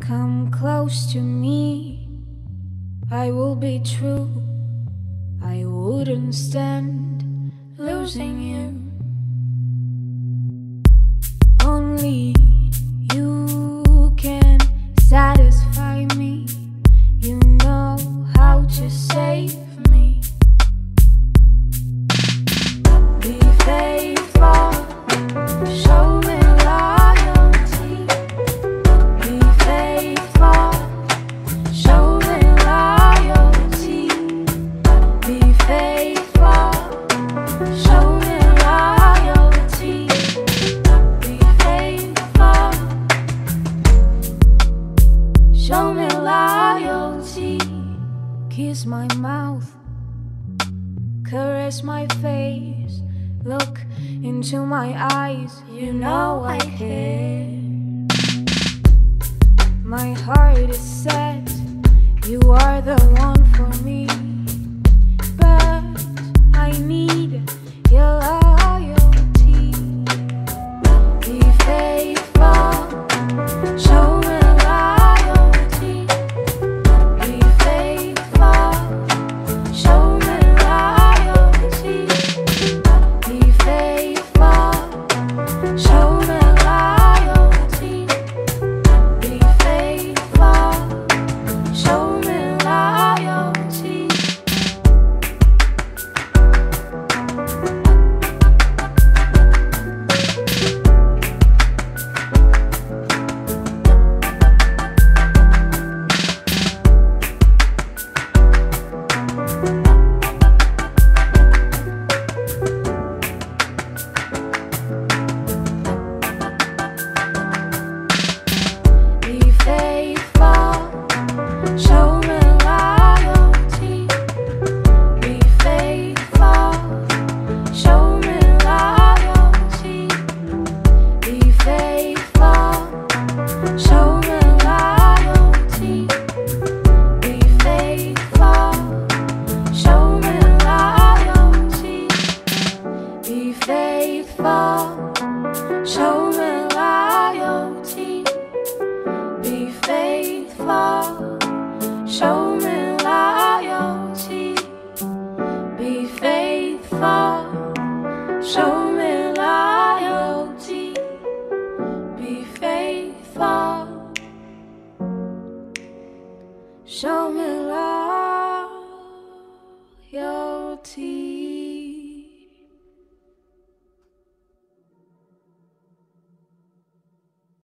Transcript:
Come close to me, I will be true. I wouldn't stand losing you. Kiss my mouth, caress my face, look into my eyes. You know I care. My heart is set, you are the one for me. Show loyalty, be faithful. Show loyalty, be faithful. Show loyalty, be faithful. Show me loyalty.